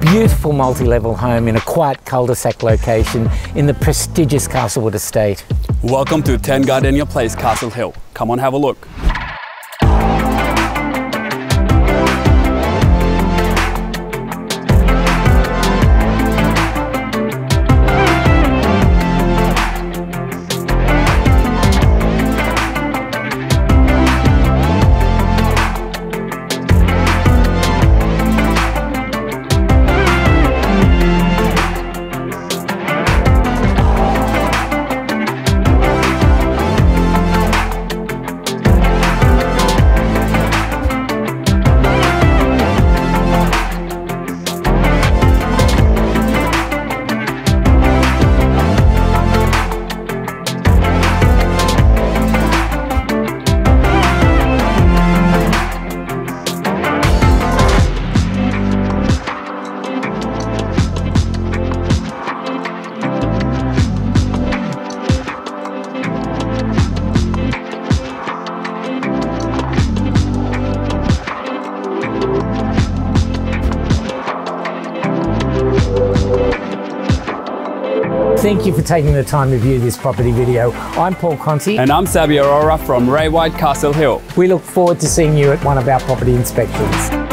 Beautiful multi-level home in a quiet cul-de-sac location in the prestigious Castlewood estate. Welcome to 10 Gardenia Place, Castle Hill. Come on, have a look. Thank you for taking the time to view this property video. I'm Paul Conti. And I'm Sabi Aurora from Ray White, Castle Hill. We look forward to seeing you at one of our property inspections.